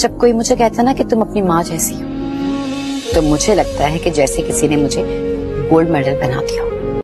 जब कोई मुझे कहता ना कि तुम अपनी माँ जैसी हो तो मुझे लगता है कि जैसे किसी ने मुझे गोल्ड मेडल पहना दिया